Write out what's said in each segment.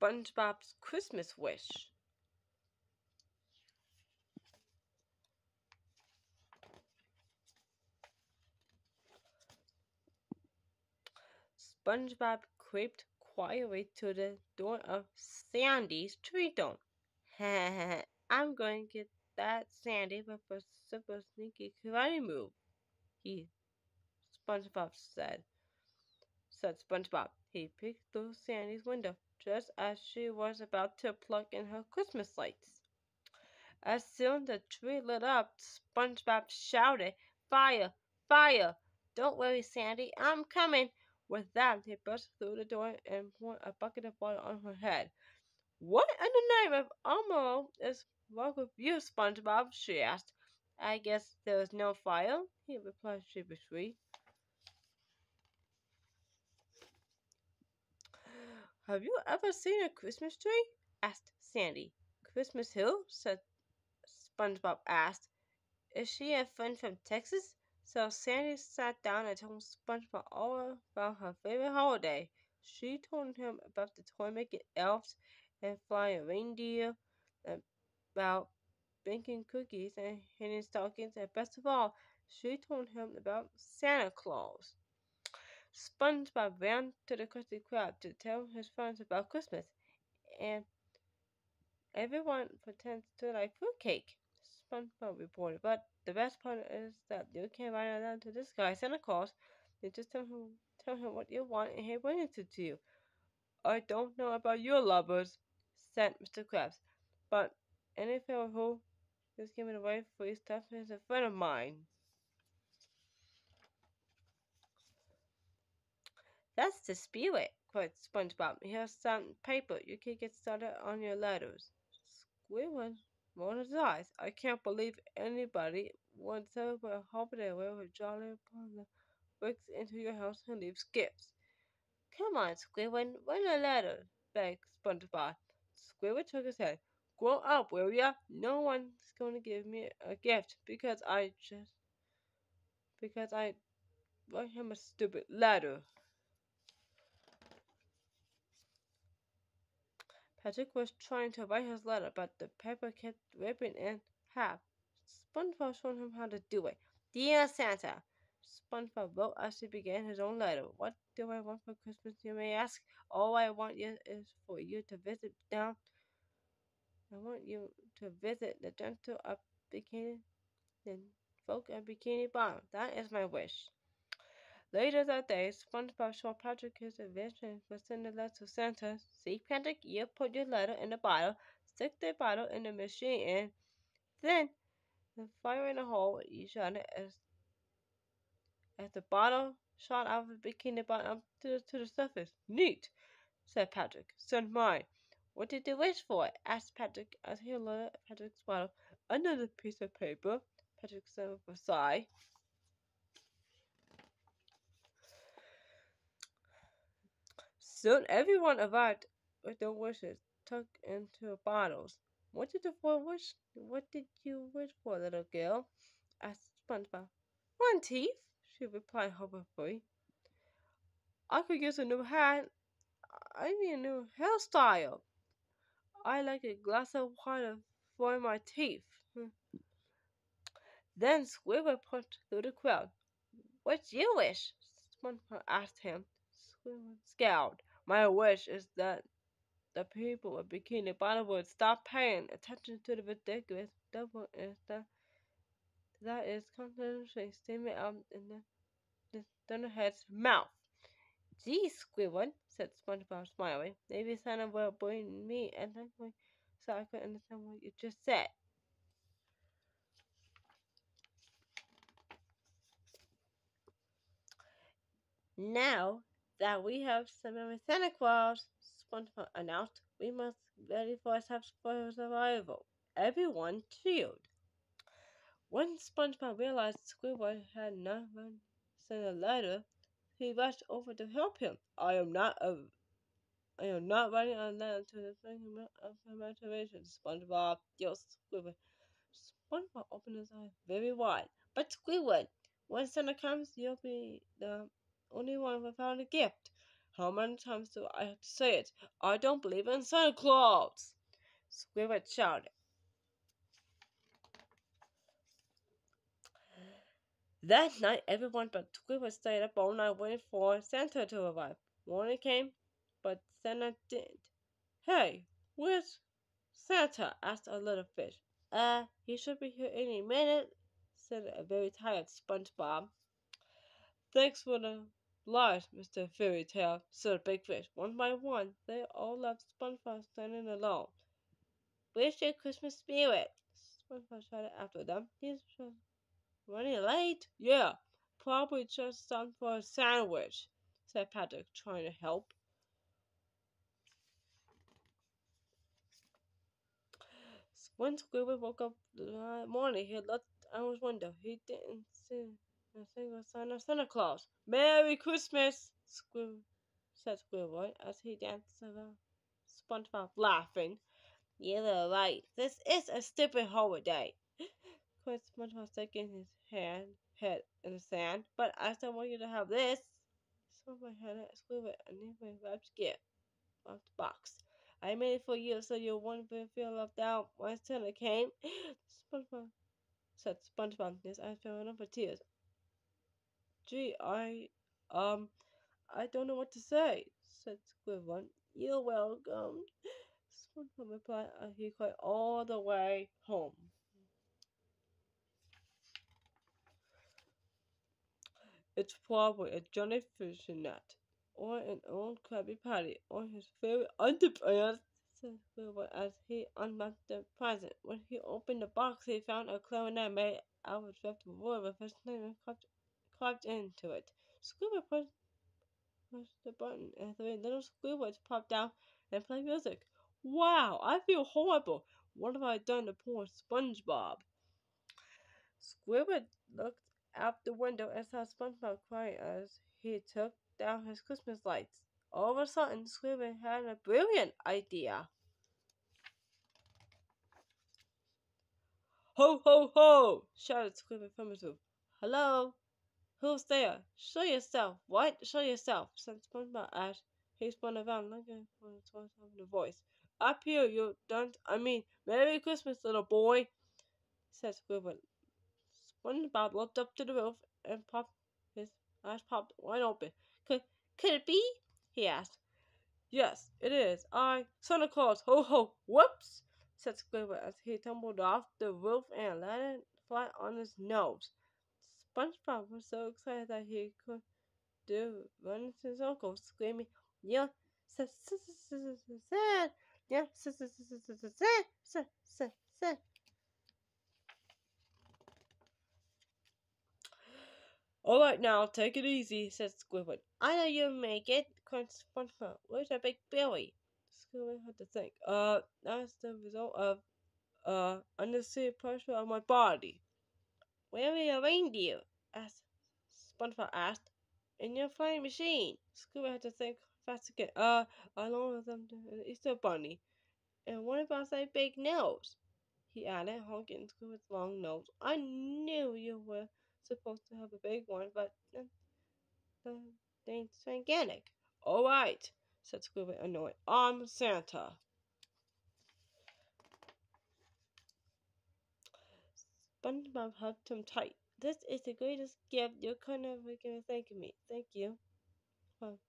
SpongeBob's Christmas wish. SpongeBob crept quietly to the door of Sandy's tree dome. I'm going to get that Sandy with a super sneaky karate move, he SpongeBob said. Said SpongeBob. He peeked through Sandy's window just as she was about to plug in her Christmas lights. As soon as the tree lit up, SpongeBob shouted, Fire! Fire! Don't worry, Sandy, I'm coming! With that, he burst through the door and poured a bucket of water on her head. What in the name of Elmo is wrong with you, SpongeBob? she asked. I guess there is no fire, he replied sheepishly. Have you ever seen a Christmas tree? asked Sandy. Christmas who? said SpongeBob asked. Is she a friend from Texas? So Sandy sat down and told SpongeBob all about her favorite holiday. She told him about the toy making elves and flying reindeer, about baking cookies and hanging stockings, and best of all, she told him about Santa Claus. SpongeBob ran to the Krusty Krab to tell his friends about Christmas, and everyone pretends to like fruitcake. SpongeBob reported, but the best part is that you can write run around to this guy, Santa Claus, and just tell him tell him what you want and he'll bring it to you. I don't know about your lovers, said Mr. Krabs, but any fellow who is giving away free stuff is a friend of mine. That's the spirit, cried SpongeBob. Here's some paper. You can get started on your letters. Squidward rolled his eyes. I can't believe anybody would celebrate a holiday where a jolly partner breaks into your house and leaves gifts. Come on, Squidward, write a letter, begged SpongeBob. Squidward took his head. Grow up, will ya? No one's going to give me a gift because I just because I wrote him a stupid letter. Patrick was trying to write his letter, but the paper kept ripping in half. SpongeBob showed him how to do it. Dear Santa, SpongeBob wrote as he began his own letter. What do I want for Christmas, you may ask? All I want is for you to visit down. I want you to visit the dental of Bikini, the folk at Bikini Bottom. That is my wish. Later that day, SpongeBob showed Patrick his invention for sending letters to Santa. See, Patrick, you put your letter in the bottle, stick the bottle in the machine, and then the fire in a hole you shot it as as the bottle shot out of the bikini bottom to the, to the surface. Neat, said Patrick. Send mine. What did you wish for? asked Patrick as he looked at Patrick's bottle. Another piece of paper, Patrick said with a sigh. Soon everyone arrived with their wishes tucked into bottles. What did the boy wish? What did you wish for, little girl? asked SpongeBob. One teeth, she replied hopefully. I could use a new hat. I need a new hairstyle. I like a glass of water for my teeth. Hmm. then Squidward punched through the crowd. What's your wish? SpongeBob asked him. Squidward scowled. My wish is that the people of Bikini Bottom would stop paying attention to the ridiculous double that that is constantly steaming out in the, the Thunderhead's mouth. Gee, Squidward, said SpongeBob, smiling. Maybe Santa will bring me and then so I could understand what you just said. Now that we have some of Santa Claus, SpongeBob announced, we must ready for a for arrival. Everyone cheered. When SpongeBob realized Squidward had not sent a letter, he rushed over to help him. I am not a I am not writing a letter to the thing of congratulations, SpongeBob. Yes, Squidward. SpongeBob opened his eyes very wide. But Squidward, when Santa comes, you'll be the only one of us found a gift. How many times do I have to say it? I don't believe in Santa Claus! Squidward shouted. That night, everyone but Squidward stayed up all night waiting for Santa to arrive. Morning came, but Santa didn't. Hey, where's Santa? asked a little fish. Uh, he should be here any minute, said a very tired SpongeBob. Thanks for the lies, Mr. Fairy Tale, a big fish. One by one, they all left SpongeBob standing alone. Where's your Christmas spirit? SpongeBob shouted after them. He's running late? Yeah, probably just stopped for a sandwich, said Patrick, trying to help. When Squidward woke up the morning, he looked out his window. He didn't see a single sign of Santa Claus. Merry Christmas, Squidward, said Squidward as he danced around SpongeBob, laughing. You're right. This is a stupid holiday. Quit SpongeBob sticking his hand head in the sand. But I still want you to have this. SpongeBob had it Squidward a new wrapped gift off the box. I made it for you so you won't feel left out when Santa came. SpongeBob said SpongeBob, his eyes up with tears. Gee, I, um, I don't know what to say, said Squidward. You're welcome. SpongeBob replied as he cried all the way home. It's probably a Johnny fishing net or an old Krabby Patty or his favorite underpants, said Squidward as he unwrapped the present. When he opened the box, he found a clarinet made out of driftwood wood with his name and carved, carved into it. Squidward pushed, pushed the button and three little Squidwards popped out and played music. Wow, I feel horrible. What have I done to poor SpongeBob? Squidward looked out the window and saw SpongeBob crying as he took down his Christmas lights. All of a sudden, Squidward had a brilliant idea. Ho, ho, ho! shouted Squidward from his roof. Hello? Who's there? Show yourself. What? Show yourself, said SpongeBob as he spun around looking for the source of the voice. Up here, you don't. I mean, Merry Christmas, little boy, said Squidward. SpongeBob looked up to the roof and popped his eyes popped wide open. Could, could it be? he asked. Yes, it is. I, Santa Claus, ho ho, whoops, said Squidward as he tumbled off the roof and landed flat on his nose. SpongeBob was so excited that he could do run his uncle, screaming, Yeah, sad, sad, yeah, sad, sad, sad. All right, now take it easy, said Squidward. I know you'll make it, cried SpongeBob. Where's that big Billy? Squidward had to think. Uh, that's the result of uh undersea pressure on my body. Where are your reindeer? asked SpongeBob asked. In your flying machine. Squidward had to think fast again. Uh, along with them an Easter bunny. And what about that big nose? He added, honking Squidward's long nose. I knew you were supposed to have a big one, but uh, the thing's gigantic. All right, said Squidward, annoyed. I'm Santa. SpongeBob hugged him tight. This is the greatest gift you could ever give. Thank me. Thank you. Well,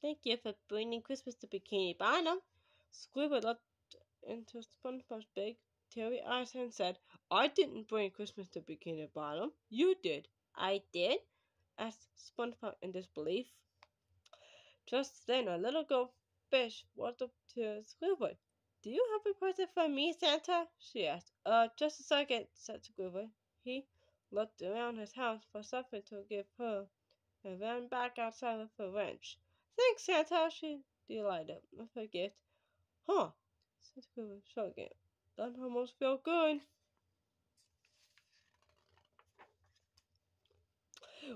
thank you for bringing Christmas to Bikini Bottom. Squidward looked into SpongeBob's big teary eyes and said, I didn't bring Christmas to Bikini Bottom. You did. I did? asked SpongeBob in disbelief. Just then, a little girl fish walked up to Squidward. Do you have a present for me, Santa? she asked. Uh, just a second, said Squidward. He looked around his house for something to give her and ran back outside with a wrench. Thanks, Santa, she delighted with her gift. Huh, said Squidward, shrugging. That almost felt good.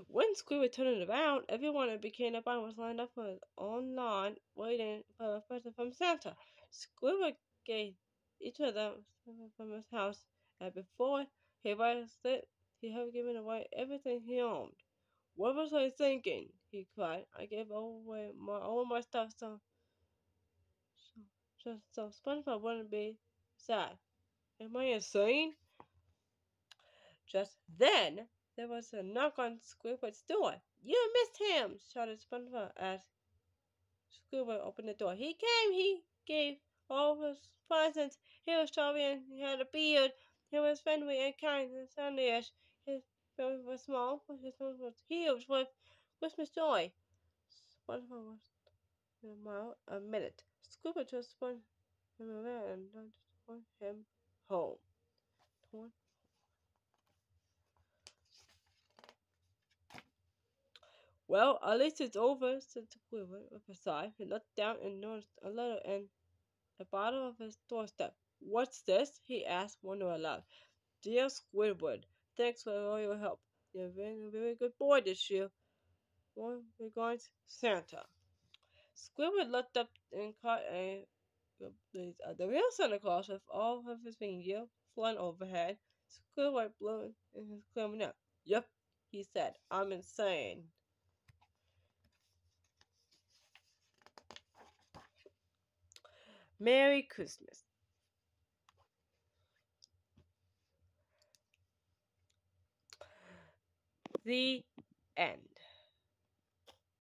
When Squidward turned around, everyone in Bikini Bottom was lined up online waiting for a present from Santa. Squidward gave each of them from his house, and before he realized it, he had given away everything he owned. What was I thinking? he cried. I gave away my all my stuff so so, so, so SpongeBob wouldn't be sad. Am I insane? Just then, there was a knock on Squidward's door. You missed him! shouted SpongeBob as Squidward opened the door. He came, he gave all his presents. He was chubby and he had a beard. He was friendly and kind and sunny-ish. His belly was small, but his nose was huge with Christmas joy. SpongeBob was a mile a minute. Squidward just spun him around and turned him home. Well, at least it's over, said Squidward with a sigh. He looked down and noticed a letter in the bottom of his doorstep. What's this? he asked, wondering aloud. Dear Squidward, thanks for all your help. You've been a very good boy this year. One regards, Santa. Squidward looked up and caught a the, uh, the real Santa Claus with all of his reindeer flying overhead. Squidward blew in his clarinet. Yep, he said, I'm insane. Merry Christmas. The end.